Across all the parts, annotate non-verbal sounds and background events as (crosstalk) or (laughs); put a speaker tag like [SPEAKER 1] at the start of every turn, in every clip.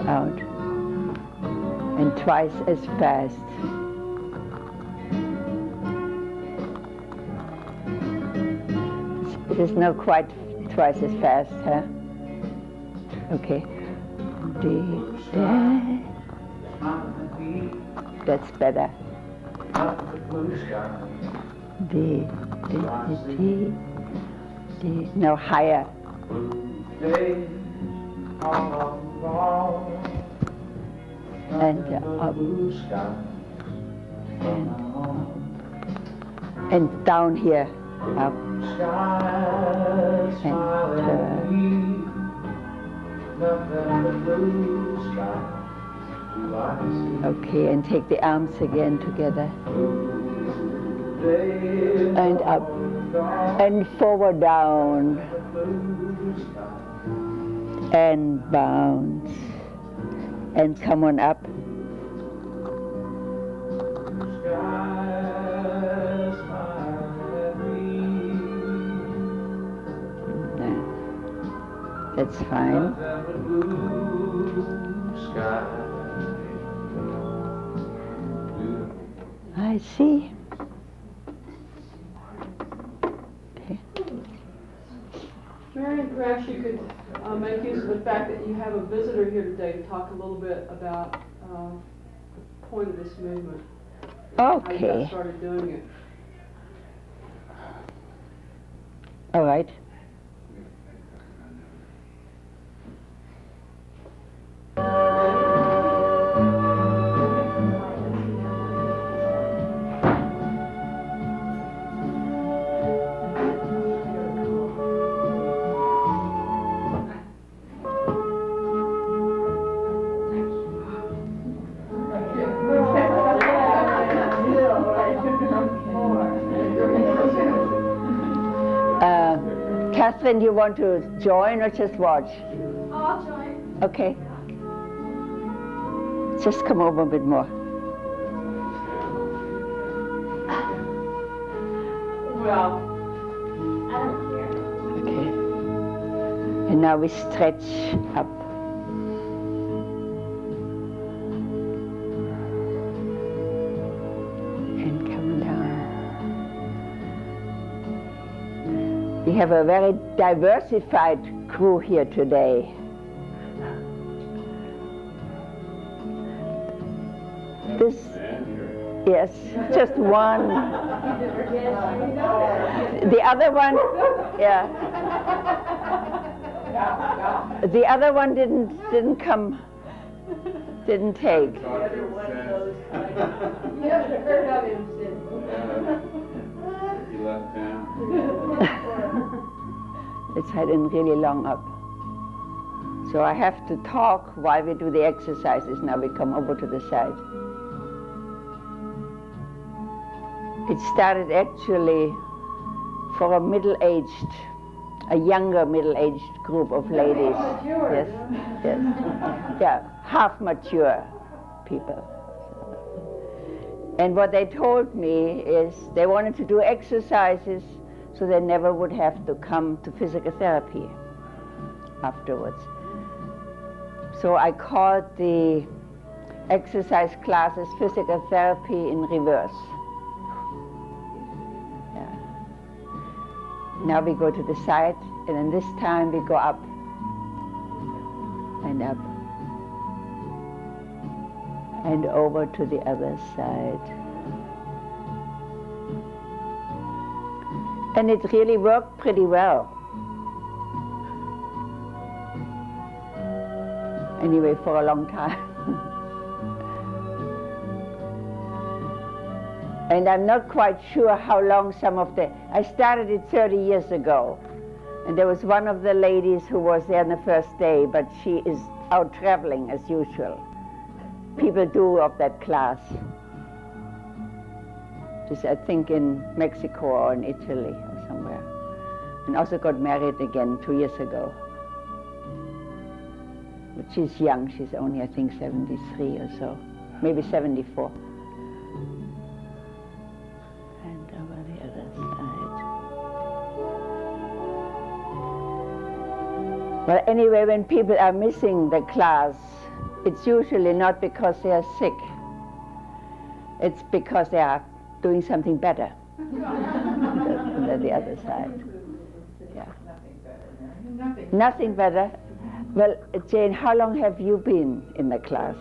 [SPEAKER 1] out. And twice as fast. It is not quite twice as fast, huh? Okay. That's better. D, D, D, D. No, higher. And up. And, and down here. Up. And turn. Okay, and take the arms again together. And up. And forward down. And bounce. And come on up. That's fine. I see. Okay.
[SPEAKER 2] Marion, perhaps you could uh, make use of the fact that you have a visitor here today to talk a little bit about uh, the point of this movement. How you
[SPEAKER 1] Okay.
[SPEAKER 2] got started doing it.
[SPEAKER 1] All right. Catherine, you want to join or just watch?
[SPEAKER 3] I'll join.
[SPEAKER 1] Okay. Just come over a bit more.
[SPEAKER 2] Well,
[SPEAKER 3] I don't care.
[SPEAKER 1] Okay. And now we stretch up. We have a very diversified crew here today. This, yes, just one. The other one, yeah. The other one didn't didn't come, didn't take. (laughs) It's heading really long up. So I have to talk while we do the exercises. Now we come over to the side. It started actually for a middle-aged, a younger middle-aged group of ladies. Yes, yes, yeah, half mature people. And what they told me is they wanted to do exercises so they never would have to come to physical therapy afterwards. So I called the exercise classes physical therapy in reverse. Yeah. Now we go to the side, and then this time we go up and up and over to the other side. And it really worked pretty well. Anyway, for a long time. (laughs) and I'm not quite sure how long some of the. I started it 30 years ago. And there was one of the ladies who was there on the first day, but she is out traveling as usual. People do of that class. Just, I think in Mexico or in Italy or somewhere. And also got married again two years ago. But she's young, she's only, I think, 73 or so, maybe 74. And over the other side. Well, anyway, when people are missing the class, it's usually not because they are sick. It's because they are doing something better than the other side. Yeah.
[SPEAKER 3] Nothing.
[SPEAKER 1] Better. Well, Jane, how long have you been in the class?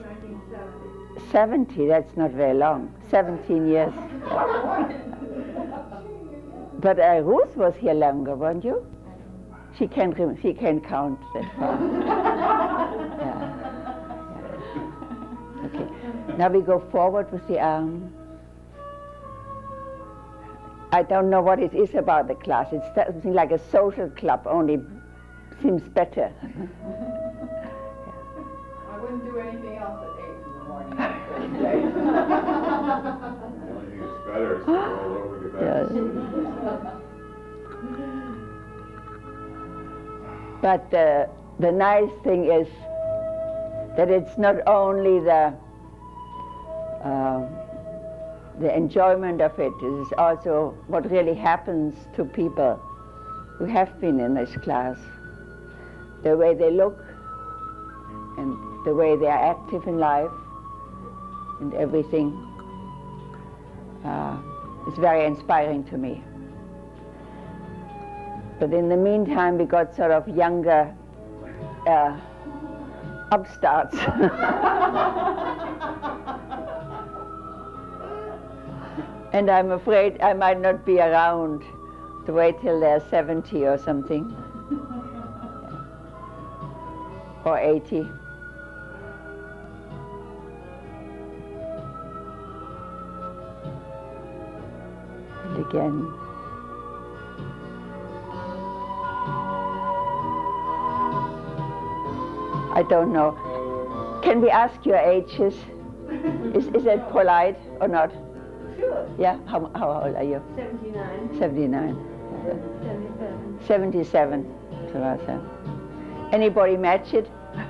[SPEAKER 1] 70, that's not very long. 17 years. But uh, Ruth was here longer, weren't you? She can she can count that far. yeah. yeah. Okay. Now we go forward with the arm. I don't know what it is about the class. It's something like a social club, only seems better.
[SPEAKER 3] I wouldn't do anything else at eight in the morning.
[SPEAKER 4] The only thing that's better is to roll over, back.
[SPEAKER 1] Yes. But the, the nice thing is that it's not only the um, the enjoyment of it, is also what really happens to people who have been in this class. The way they look and the way they are active in life and everything uh, is very inspiring to me. But in the meantime, we got sort of younger uh, upstarts. (laughs) and I'm afraid I might not be around to wait till they're 70 or something. (laughs) or 80. And again. I don't know. Can we ask your ages? Is, is that polite or not? Yeah? How, how old are you?
[SPEAKER 3] 79,
[SPEAKER 1] 79.
[SPEAKER 3] 77.
[SPEAKER 1] 77. Teresa. Anybody match it? (laughs) no.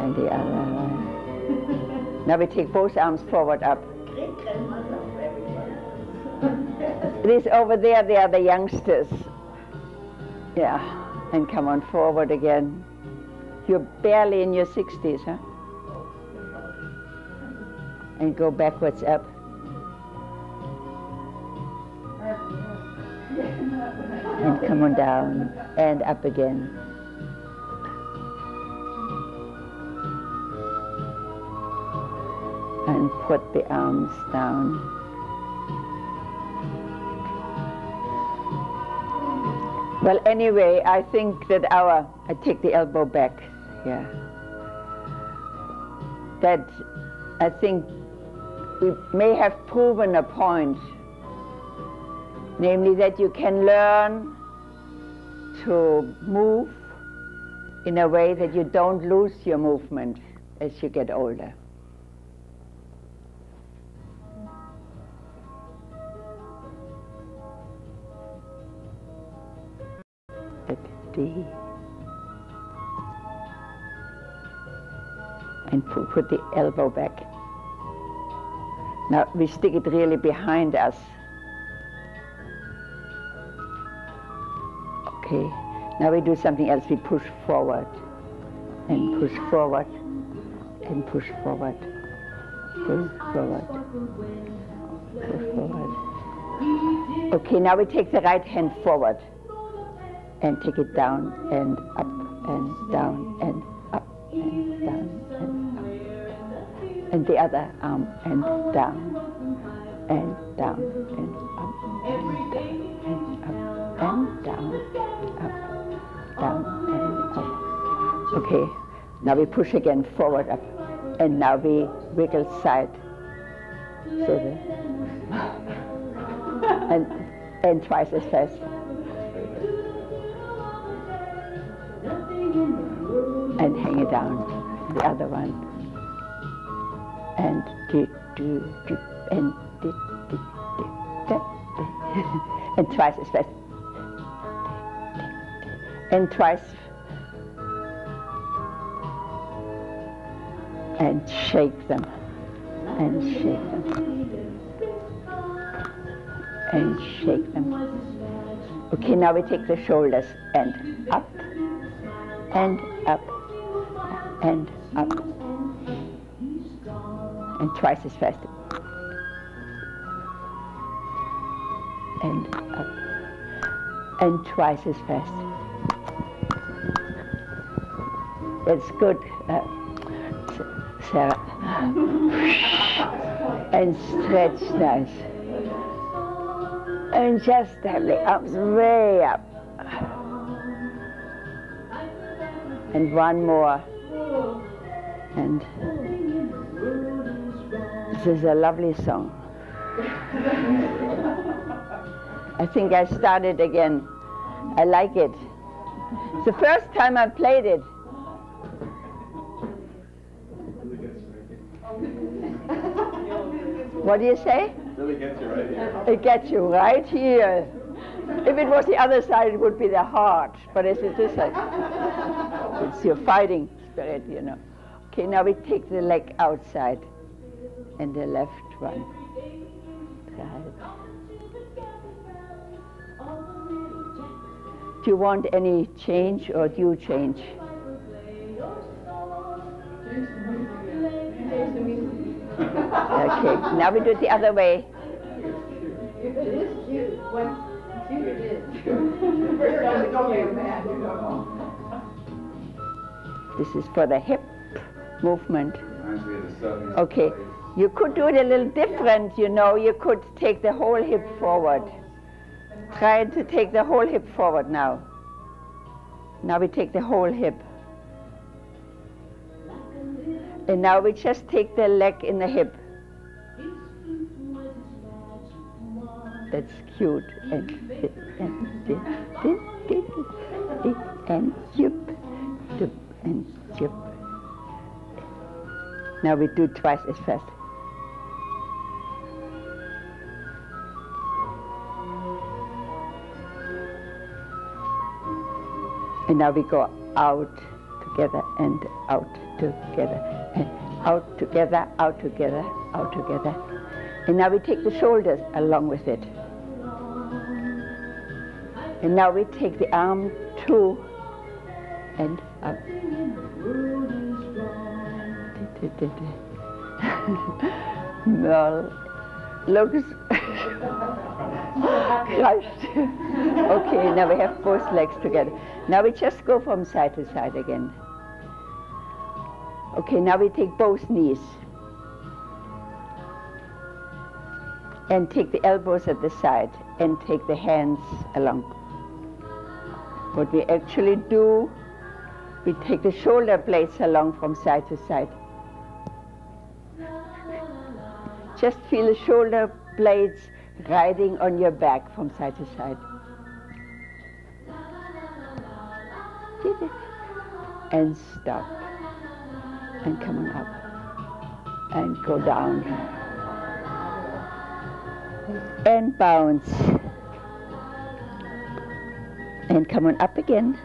[SPEAKER 1] And the other one. Now we take both arms forward up. This over there, they are the youngsters. Yeah. And come on forward again. You're barely in your 60s, huh? And go backwards up. And come on down and up again. And put the arms down. Well, anyway, I think that our, I take the elbow back, yeah. That I think we may have proven a point, namely that you can learn to move in a way that you don't lose your movement as you get older. And put the elbow back. Now we stick it really behind us. Okay. Now we do something else. We push forward and push forward and push forward. Push forward. Push forward. Okay, now we take the right hand forward and take it down and up and down and And the other arm and down and down and up and down and up and down, up, down and up. Okay, now we push again forward up and now we wiggle side. The, and, and twice as fast. and hang it down. The other one. And do, do, do, and do, do, do, and twice as fast. And twice. And shake them. And shake them. And shake them. Okay, now we take the shoulders and up and up and up and twice as fast. And up and twice as fast. That's good uh, Sarah. (laughs) And stretch nice. And just have the arms way up. And one more. And is a lovely song. I think I started again. I like it. It's the first time I played it. What do you say?
[SPEAKER 4] Really gets you right here.
[SPEAKER 1] It gets you right here. If it was the other side, it would be the heart. But as it is, like, it's your fighting spirit, you know. Okay, now we take the leg outside and the left one. Right. Do you want any change or do you change? Okay, now we do it the other way.
[SPEAKER 3] It is cute. When cute it is. First time to go there, man, you know.
[SPEAKER 1] This is for the hip movement.
[SPEAKER 4] Reminds me of the Southern
[SPEAKER 1] Okay. You could do it a little different, you know. You could take the whole hip forward. Try to take the whole hip forward now. Now we take the whole hip. And now we just take the leg in the hip. That's cute. And and and dip, and yip. Now we do twice as fast. And now we go out together and out together and out together, out together, out together. And now we take the shoulders along with it. And now we take the arm two and up. Merle looks crushed. (laughs) okay, now we have both legs together. Now we just go from side to side again. Okay, now we take both knees. And take the elbows at the side and take the hands along. What we actually do, we take the shoulder blades along from side to side. Just feel the shoulder blades riding on your back from side to side. And stop. And come on up. And go down. And bounce. And come on up again.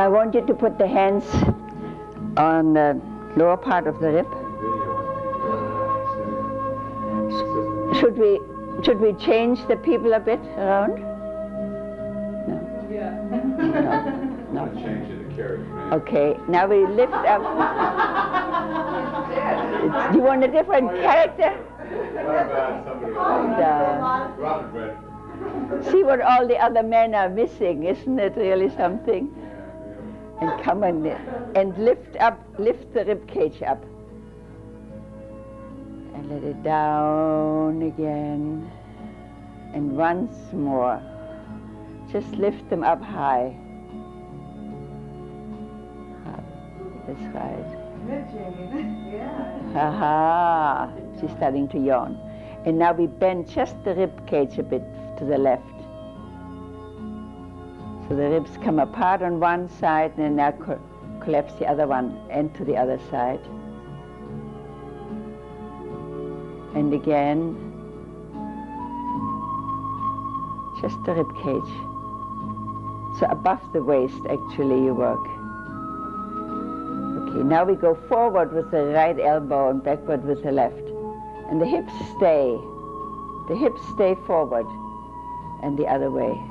[SPEAKER 1] I want you to put the hands on the lower part of the rib. Should we should we change the people a bit around?
[SPEAKER 2] Yeah.
[SPEAKER 1] No.
[SPEAKER 4] Change it to carry. right?
[SPEAKER 1] Okay. Now we lift up. Do you want a different character?
[SPEAKER 4] Somebody like
[SPEAKER 1] And, uh, see what all the other men are missing. Isn't it really something? And come on and lift up, lift the rib cage up. And let it down again. And once more. just lift them up high. That's right.
[SPEAKER 3] Yeah. (laughs)
[SPEAKER 1] Aha, she's starting to yawn. And now we bend just the rib cage a bit to the left. So the ribs come apart on one side and then now co- collapse the other one and to the other side. And again, just the rib cage. So above the waist actually you work. Okay, now we go forward with the right elbow and backward with the left. And the hips stay. The hips stay forward and the other way.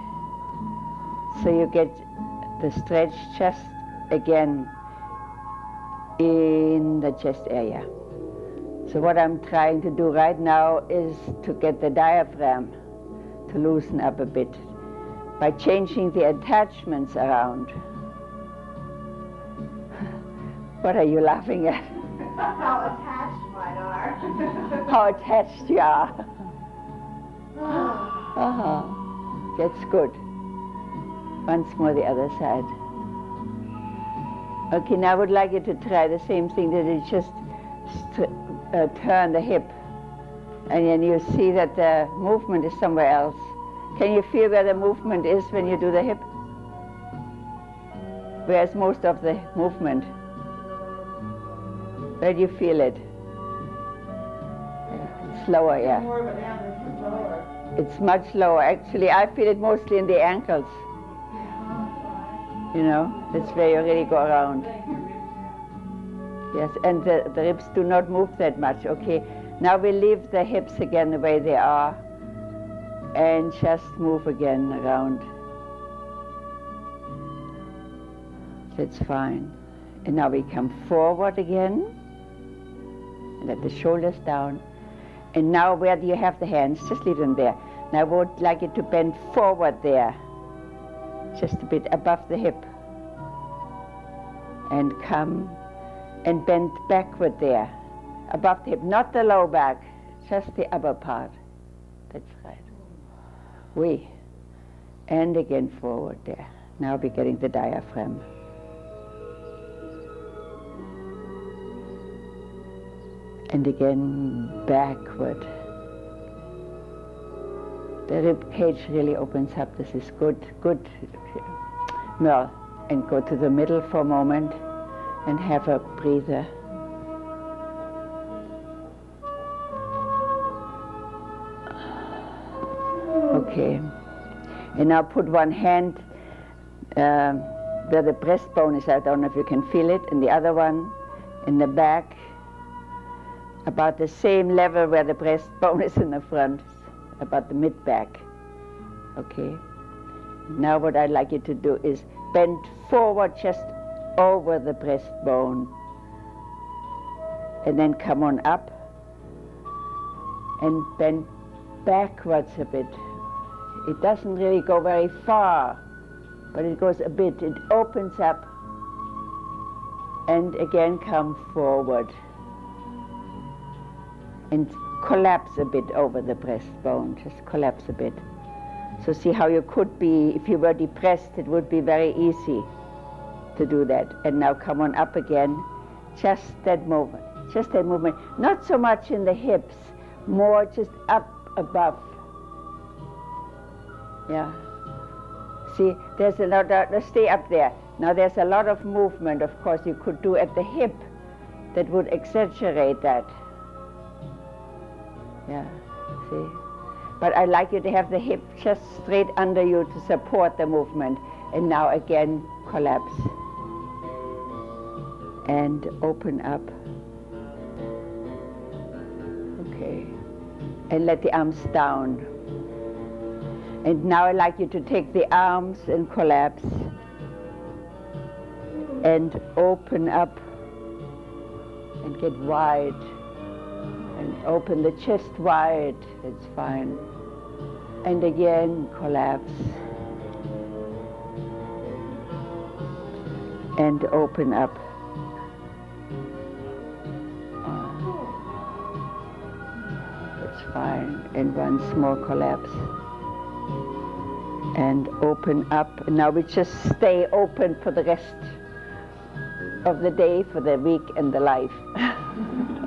[SPEAKER 1] So you get the stretch chest again in the chest area. So what I'm trying to do right now is to get the diaphragm to loosen up a bit by changing the attachments around. (laughs) What are you laughing at?
[SPEAKER 3] How attached mine are. (laughs)
[SPEAKER 1] How attached you are. (laughs) Uh-huh. That's good. Once more the other side. Okay, now I would like you to try the same thing that you just st- uh, turn the hip. And then you see that the movement is somewhere else. Can you feel where the movement is when you do the hip? Where's most of the movement? Where do you feel it? It's lower, yeah.
[SPEAKER 3] More of it now than it's.
[SPEAKER 1] It's much lower. Actually, I feel it mostly in the ankles. You know, that's where you really go around. Yes, and the, the ribs do not move that much. Okay, now we leave the hips again the way they are and just move again around. That's fine. And now we come forward again. Let the shoulders down. And now where do you have the hands? Just leave them there. Now I would like you to bend forward there. Just a bit above the hip. And come and bend backward there. Above the hip, not the low back, just the upper part. That's right. We. And again forward there. Now we're getting the diaphragm. And again backward. The rib cage really opens up. This is good, good. Well, and go to the middle for a moment and have a breather. Okay. And now put one hand um, where the breastbone is. I don't know if you can feel it. And the other one in the back, about the same level where the breastbone is in the front, about the mid back. Okay. Now what I'd like you to do is bend forward just over the breastbone. And then come on up and bend backwards a bit. It doesn't really go very far, but it goes a bit. It opens up and again come forward and collapse a bit over the breastbone. Just collapse a bit. So see how you could be, if you were depressed, it would be very easy to do that. And now come on up again. Just that movement. Just that movement. Not so much in the hips, more just up above. Yeah. See, there's a lot of, stay up there. Now there's a lot of movement, of course, you could do at the hip that would exaggerate that. Yeah, see? But I like you to have the hip just straight under you to support the movement. And now again, collapse. And open up. Okay. And let the arms down. And now I'd like you to take the arms and collapse. And open up. And get wide. And open the chest wide. It's fine. And again, collapse. And open up. Uh, it's fine. And one small collapse. and open up. And now we just stay open for the rest of the day, for the week, and the life. (laughs)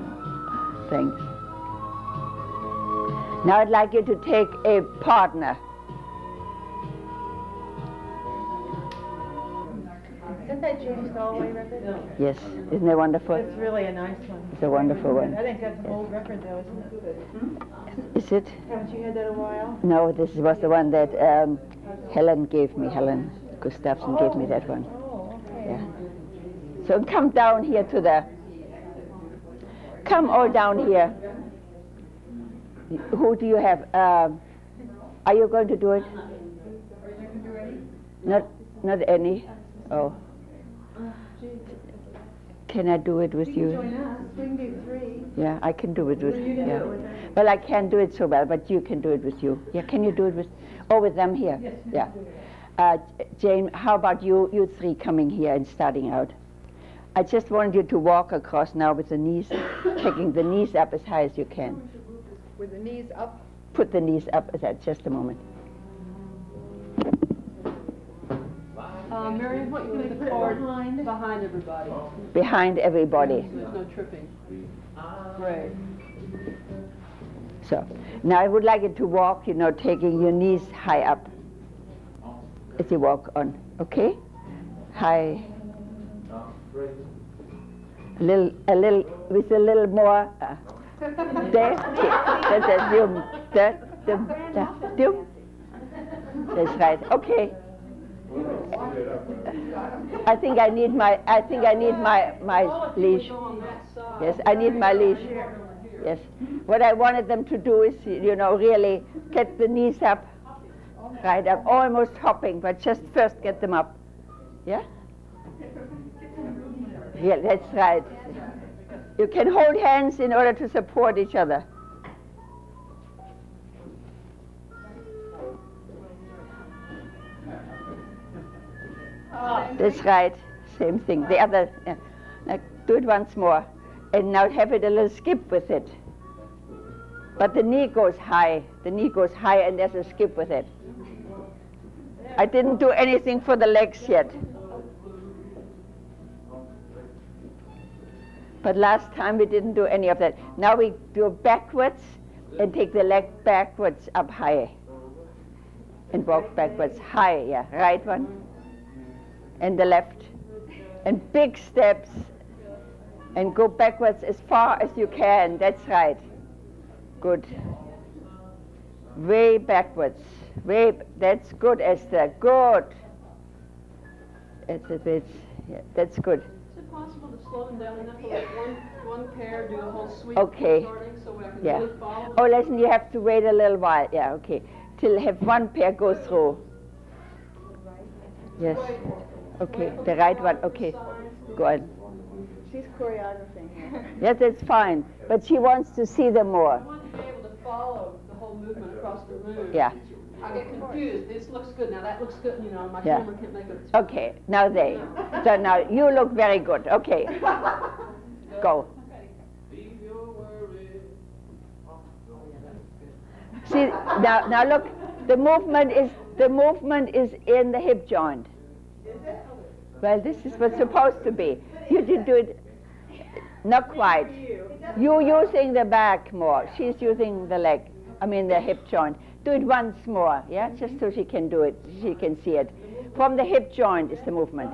[SPEAKER 1] Thanks. Now I'd like you to take a partner.
[SPEAKER 3] Isn't that Judy Stallway record?
[SPEAKER 1] Yes, isn't that wonderful?
[SPEAKER 3] That's really a nice one.
[SPEAKER 1] It's a wonderful one.
[SPEAKER 3] I think that's an old record though, isn't it?
[SPEAKER 1] Is it?
[SPEAKER 3] Haven't you had that a while?
[SPEAKER 1] No, this was the one that um, Helen gave me. Helen Gustafson gave me that one.
[SPEAKER 3] Oh, okay.
[SPEAKER 1] Yeah. So come down here to the. Come all down here. Who do you have? Um, are you going to do it? Not, not any. Oh. Can I do it with you?
[SPEAKER 3] Join us, we can do three.
[SPEAKER 1] Yeah, I can do it with
[SPEAKER 3] You
[SPEAKER 1] yeah.
[SPEAKER 3] it with her.
[SPEAKER 1] Well, I can't do it so well, but you can do it with you. Yeah, can you do it with? Oh, with them here. Yeah. Uh, Jane, how about you? You three coming here and starting out. I just wanted you to walk across now with the knees, taking the knees up as high as you can.
[SPEAKER 3] With the knees up.
[SPEAKER 1] Put the knees up. Is that just a moment?
[SPEAKER 2] Uh, Mary, what you put the card behind? Behind everybody.
[SPEAKER 1] Behind everybody.
[SPEAKER 2] So there's no tripping. Great.
[SPEAKER 1] So now I would like you to walk. You know, taking your knees high up as you walk on. Okay? High. A little, a little, with a little more. Uh, there, that's a dum. That's right. Okay. I think I need my. I think I need my my leash. Yes, I need my leash. Yes. What I wanted them to do is, you know, really get the knees up, right up, almost hopping, but just first get them up. Yeah? Yeah, that's right. You can hold hands in order to support each other. Oh. That's right. Same thing. The other. Yeah. Now do it once more, and now have it a little skip with it. But the knee goes high. The knee goes high, and there's a skip with it. I didn't do anything for the legs yet. But last time we didn't do any of that. Now we go backwards and take the leg backwards up high. And walk backwards high, yeah. Right one. And the left. And big steps. And go backwards as far as you can. That's right. Good. Way backwards. Way. That's good, Esther. Good. That's a bit. Yeah, that's good.
[SPEAKER 2] Is it possible to slow them down enough to let one, one pair do the whole sweep
[SPEAKER 1] Okay.
[SPEAKER 2] so
[SPEAKER 1] Yeah.
[SPEAKER 2] really?
[SPEAKER 1] Oh, listen, you have to wait a little while. Yeah, okay. Till have one pair go through. Yes. Okay, the right one. Okay, go on.
[SPEAKER 3] She's choreographing here.
[SPEAKER 1] Yes, that's fine. But she wants to see them
[SPEAKER 2] I
[SPEAKER 1] more.
[SPEAKER 2] want to be able to follow the whole movement across the room.
[SPEAKER 1] Yeah.
[SPEAKER 2] I get confused. This looks good. Now that looks good. You know, my
[SPEAKER 1] Yeah.
[SPEAKER 2] camera can't make it.
[SPEAKER 1] Okay, now they. So now you look very good. Okay, (laughs) go. See now, now look. The movement is the movement is in the hip joint. Well, this is what's supposed to be. You did do it. Not quite. You using the back more. She's using the leg. I mean the hip joint. Do it once more, yeah, mm-hmm. just so she can do it. She can see it. From the hip joint is the movement.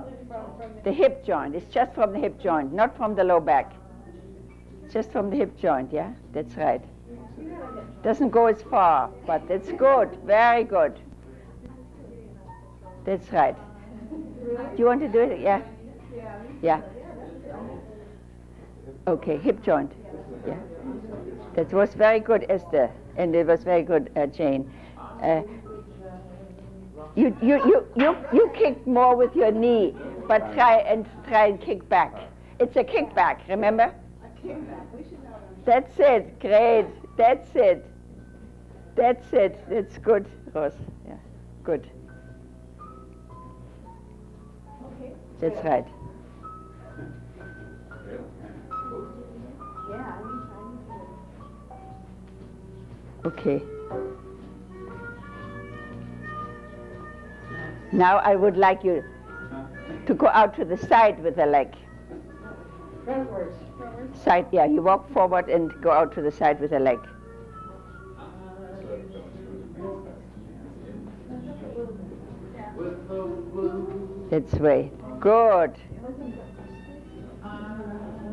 [SPEAKER 1] The hip joint. It's just from the hip joint, not from the low back. Just from the hip joint, yeah? That's right. Doesn't go as far, but it's good. Very good. That's right. Do you want to do it? Yeah. Yeah. Okay, hip joint. Yeah. That was very good, Esther, and it was very good, uh, Jane. Uh, you, you, you, you, you kick more with your knee, but try and try and kick back. It's a kickback, remember? That's it. Great. That's it. That's it. That's good, Rose. Yeah. Good. That's right. Okay. Now I would like you to go out to the side with the leg.
[SPEAKER 3] Frontwards.
[SPEAKER 1] Side, yeah, you walk forward and go out to the side with the leg. That's way. Good.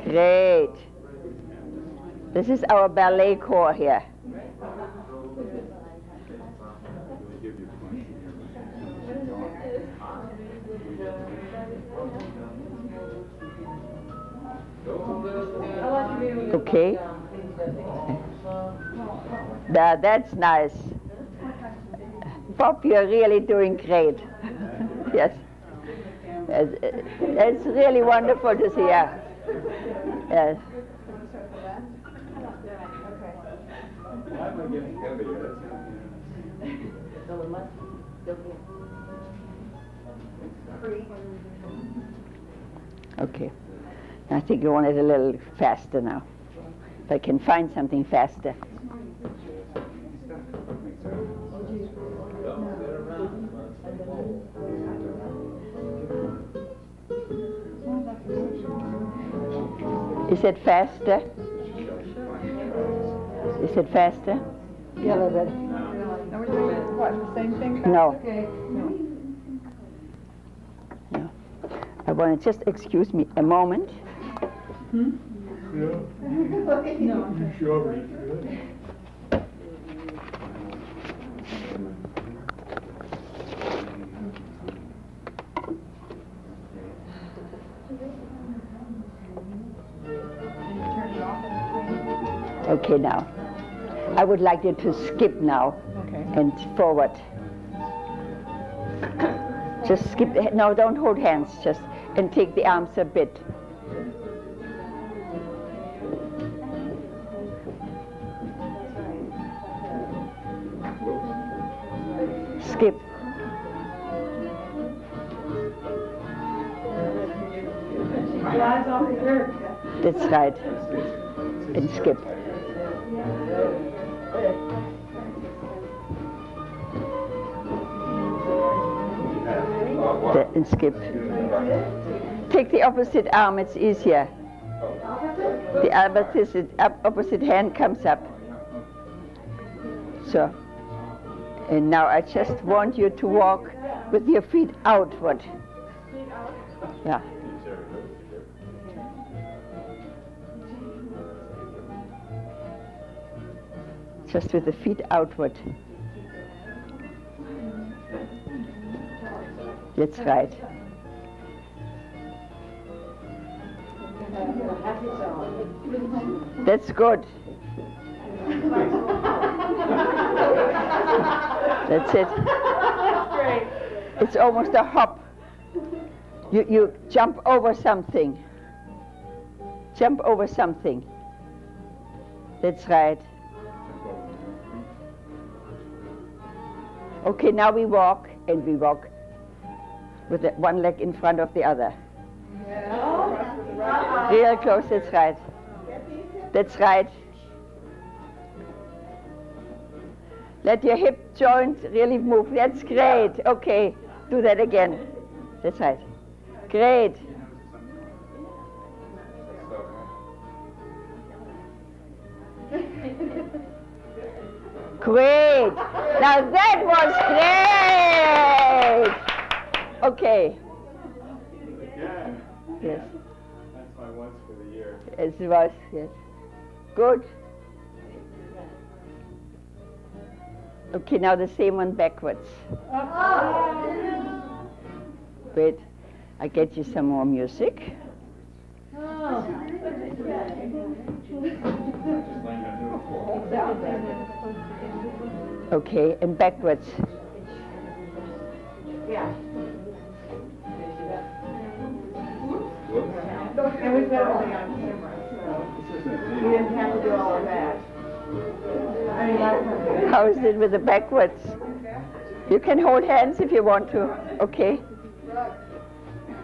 [SPEAKER 1] Great. This is our ballet corps here. Okay. Now that's nice. Bob, you're really doing great. (laughs) yes. It's, it's really wonderful to see. you. Yes. Okay. I think you want it a little faster now. If I can find something faster. Is it faster? Is it faster?
[SPEAKER 3] Yeah, a little bit. What, the same thing?
[SPEAKER 1] No.
[SPEAKER 3] Okay.
[SPEAKER 1] No. I want to just excuse me a moment. Okay, now. I would like you to skip now
[SPEAKER 3] Okay.
[SPEAKER 1] and forward. Just skip. No, don't hold hands. Just and take the arms a bit. Skip. That's right. And skip. The- And skip. Take the opposite arm, it's easier. The opposite, opposite hand comes up. So. And now I just want you to walk with your feet outward. Yeah. Just with the feet outward. That's right. That's good. That's it. (laughs) It's almost a hop. You, you jump over something. Jump over something. That's right. Okay, now we walk and we walk with the one leg in front of the other. Real close, that's right. That's right. Let your hip joint really move. That's great. Okay, do that again. That's right. Great. Great. Now that was great. Okay.
[SPEAKER 4] Yeah,
[SPEAKER 1] Yes.
[SPEAKER 4] that's my once for the year.
[SPEAKER 1] It was, yes. Good. Okay, now the same one backwards. Wait, I get you some more music. Okay, and backwards.
[SPEAKER 3] And we've got everything on camera. We didn't have to do all of that. I mean, I-
[SPEAKER 1] How is it with the backwards? You can hold hands if you want to. Okay.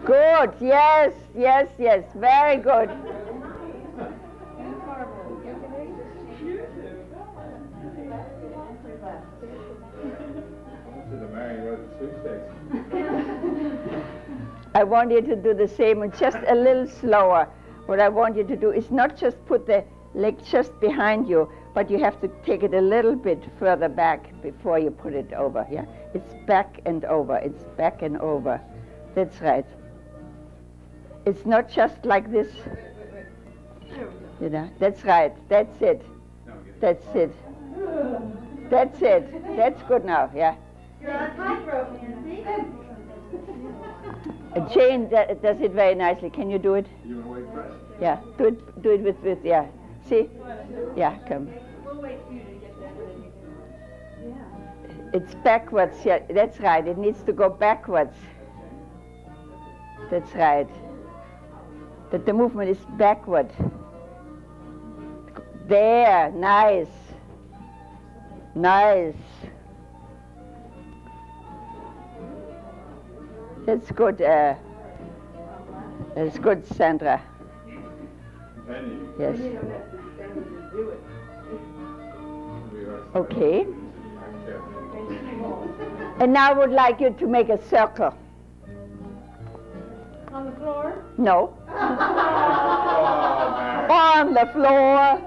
[SPEAKER 1] Good. Yes, yes, yes. Very good.
[SPEAKER 4] to the Marion Road sweepstakes.
[SPEAKER 1] I want you to do the same and just a little slower. What I want you to do is not just put the leg just behind you, but you have to take it a little bit further back before you put it over. Yeah, it's back and over. It's back and over. That's right. It's not just like this. You know, that's right. That's it. That's it. That's it. That's good now. Yeah.
[SPEAKER 3] You're on tightrope, Nancy.
[SPEAKER 1] Uh, Jane d- does it very nicely. Can you do it?
[SPEAKER 4] You want to wait for us?
[SPEAKER 1] Yeah. Do it. Do it with with yeah. Yeah. Come. It's backwards. Yeah. That's right. It needs to go backwards. That's right. That the movement is backward. There. Nice. Nice. That's good. Uh, that's good, Sandra.
[SPEAKER 4] We are.
[SPEAKER 1] Okay. And now I would like you to make a circle.
[SPEAKER 3] On the floor?
[SPEAKER 1] No, (laughs)
[SPEAKER 4] Oh,
[SPEAKER 1] on the floor.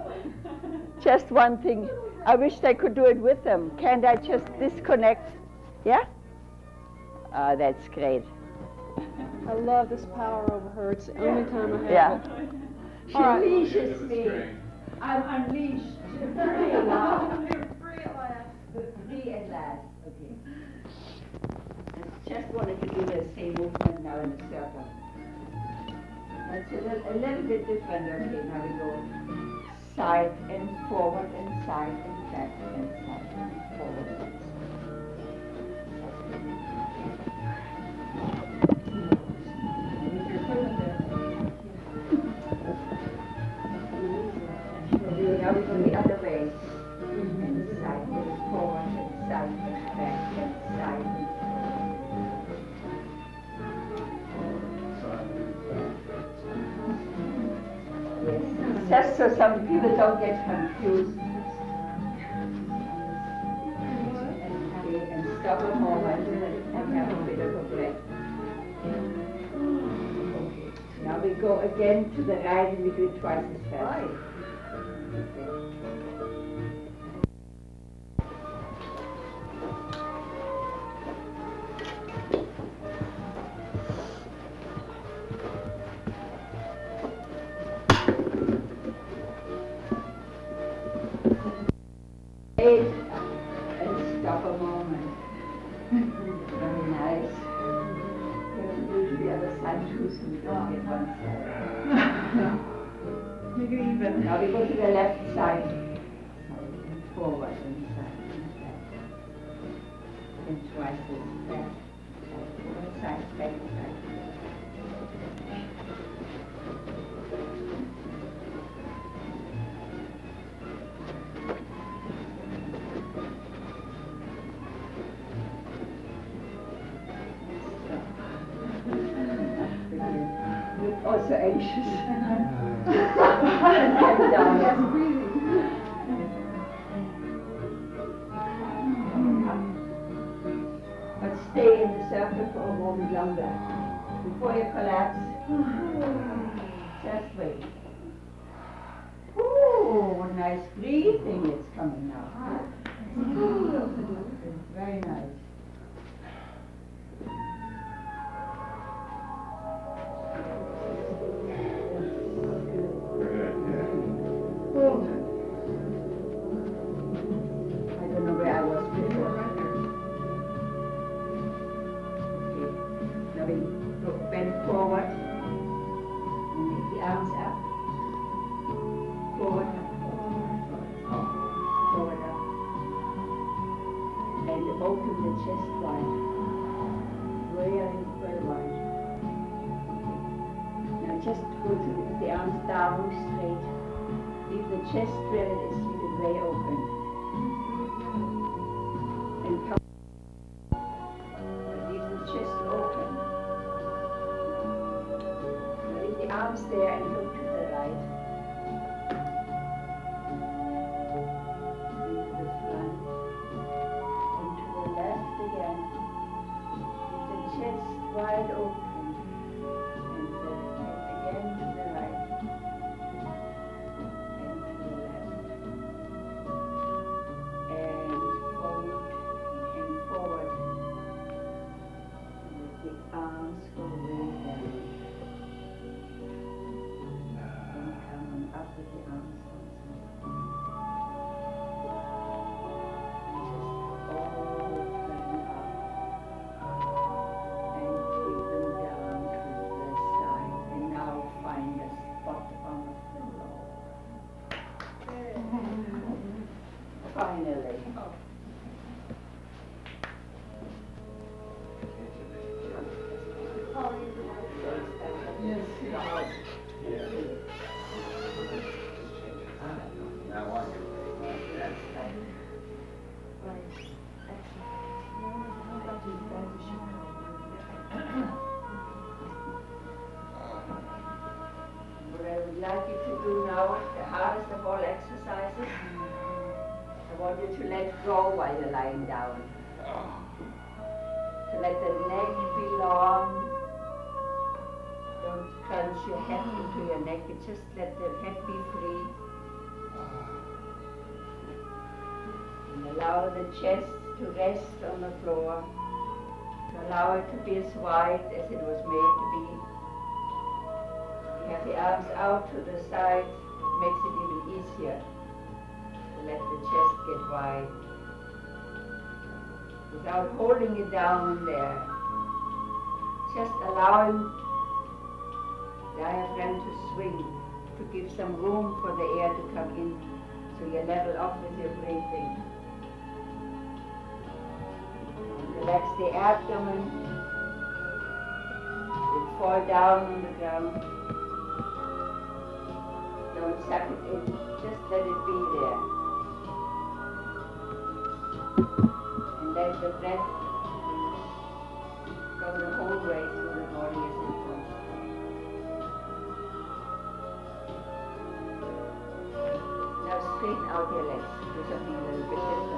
[SPEAKER 1] Just one thing. I wished I could do it with them. Can't I just disconnect? Yeah? Oh, that's great.
[SPEAKER 2] I love this power over her. It's the only time I have
[SPEAKER 1] Yeah.
[SPEAKER 2] it.
[SPEAKER 1] She
[SPEAKER 2] All right.
[SPEAKER 1] unleashes
[SPEAKER 4] End of the
[SPEAKER 1] me. I'm unleashed. (laughs) Free at last. Free at last. (laughs) Free at last. Okay. I just wanted to do the same movement now in a circle. That's a little, a little bit different. Okay, now we go side and forward and side and back and side and forward. Just so some people don't get confused. And, and stop a moment and have a bit of a breath. Okay. Now we go again to the right and we do it twice as fast. Calm (laughs) down. But stay in the circle for a moment longer. Before you collapse, just wait. Ooh, nice breathing is coming now. Very nice. Allow the chest to rest on the floor. Allow it to be as wide as it was made to be. Have the arms out to the side, It makes it even easier to let the chest get wide. Without holding it down there. Just allowing the diaphragm to swing, to give some room for the air to come in so you level off with your breathing. Relax the abdomen. It fall down on the ground. Don't suck it in, just let it be there. And let the breath go the whole way through the body as it wants. Now straighten out your legs. Do something a little bit different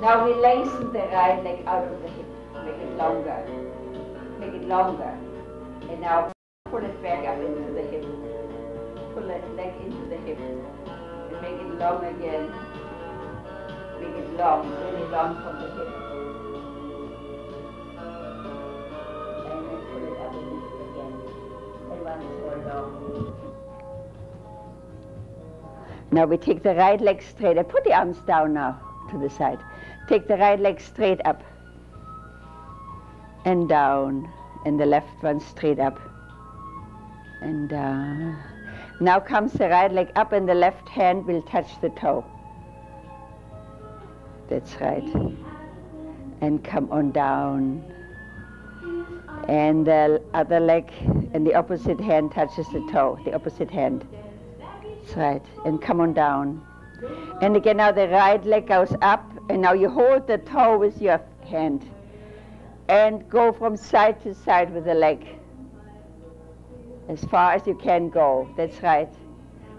[SPEAKER 1] Now we lengthen the right leg out of the hip. Make it longer make it longer. And now pull it back up into the hip. Pull that leg into the hip. And make it long again. Make it long, really long from the hip. And then pull it up again. And more long. Now we take the right leg straight. I put the arms down now to the side. Take the right leg straight up and down, and the left one straight up and down. Now comes the right leg up, and the left hand will touch the toe. That's right. And come on down. And the other leg and the opposite hand touches the toe, the opposite hand. That's right. And come on down. And again, now the right leg goes up, and now you hold the toe with your hand and go from side to side with the leg as far as you can go. That's right.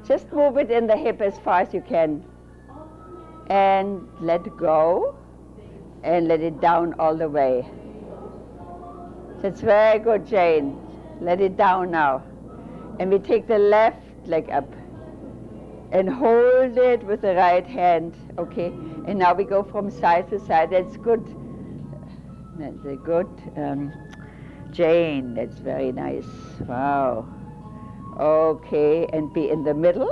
[SPEAKER 1] Just move it in the hip as far as you can. And let go and let it down all the way. That's very good, Jane. Let it down now. And we take the left leg up and hold it with the right hand. Okay? And now we go from side to side. That's good. That's a good um, Jane. That's very nice. Wow. Okay, and be in the middle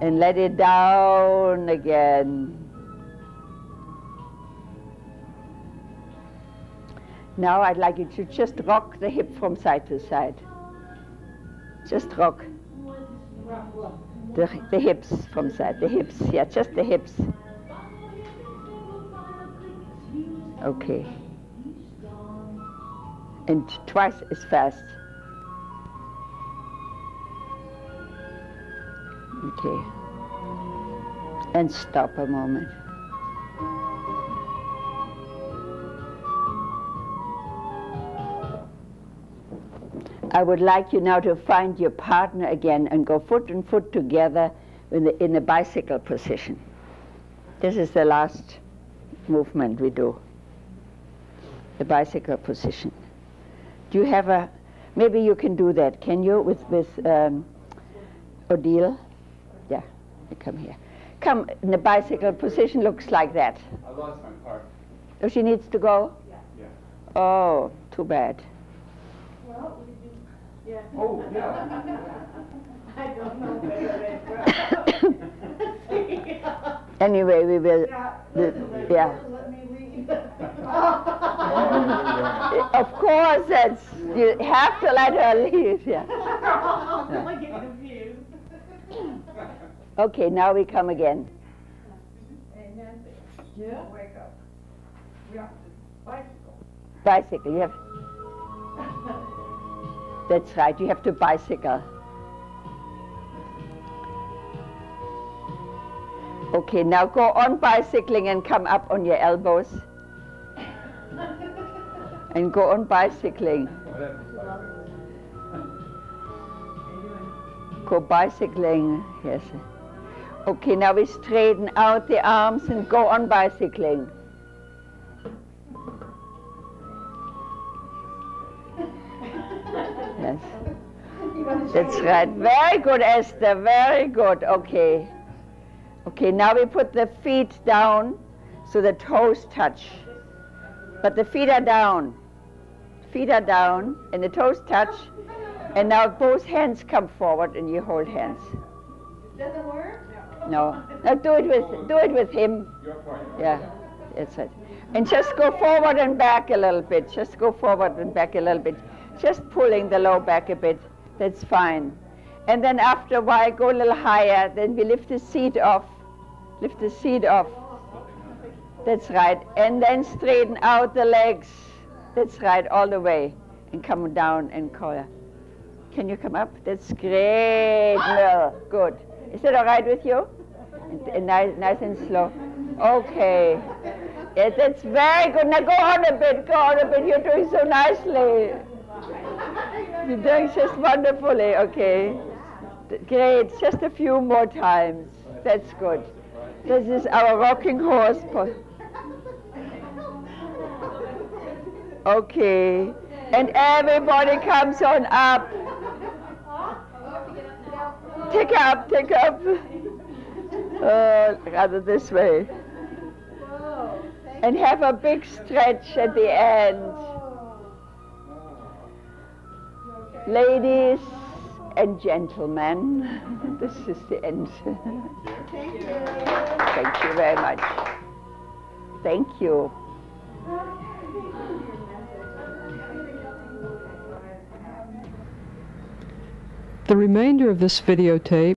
[SPEAKER 1] and let it down again. Now I'd like you to just rock the hip from side to side. Just rock the, the hips from side, the hips, yeah, just the hips. Okay. And twice as fast. Okay. And stop a moment. I would like you now to find your partner again and go foot and foot together in, the, in a bicycle position. This is the last movement we do, the bicycle position. Do you have a, maybe you can do that, can you, with, with um, Odile? Yeah, you come here. Come, in the bicycle position looks like that.
[SPEAKER 4] I lost my part.
[SPEAKER 1] Oh, she needs to go?
[SPEAKER 4] Yeah.
[SPEAKER 1] Oh, too bad.
[SPEAKER 3] Yeah.
[SPEAKER 4] Oh, yeah. (laughs)
[SPEAKER 3] I don't know whether it's (coughs)
[SPEAKER 1] Anyway, we will,
[SPEAKER 3] Yeah.
[SPEAKER 1] the, yeah.
[SPEAKER 3] Let me leave. (laughs)
[SPEAKER 1] Of course, that's, you have to let her leave, yeah.
[SPEAKER 3] I'm like getting.
[SPEAKER 1] Okay, now we come again.
[SPEAKER 3] Hey Nancy. Yeah? Wake up. We have to bicycle.
[SPEAKER 1] Bicycle, you (laughs) have, that's right, you have to bicycle. Okay, now go on bicycling and come up on your elbows. and go on bicycling. Go bicycling, yes. Okay, now we straighten out the arms and go on bicycling. That's right. Very good, Esther. Very good. Okay. Okay, now we put the feet down so the toes touch. But the feet are down. Feet are down and the toes touch. And now both hands come forward and you hold hands.
[SPEAKER 3] Doesn't work?
[SPEAKER 1] No. Now do it with do it with him.
[SPEAKER 4] Your point.
[SPEAKER 1] Yeah. That's it. And just go forward and back a little bit. Just go forward and back a little bit. Just pulling the low back a bit. That's fine. And then after a while, go a little higher. Then we lift the seat off. Lift the seat off. That's right. And then straighten out the legs. That's right, all the way. And come down and call. Can you come up? That's great, Mel. Good. Is that all right with you? And, nice, nice and slow. Okay. Yes, that's very good. Now go on a bit, go on a bit. You're doing so nicely. You're doing just wonderfully. Okay. Great. Just a few more times. That's good. This is our rocking horse. Okay. And everybody comes on up. Take up, take up. Uh, rather this way. And have a big stretch at the end. Ladies and gentlemen, (laughs) this is the end.
[SPEAKER 3] Thank you.
[SPEAKER 1] Thank you very much. Thank you.
[SPEAKER 5] The remainder of this videotape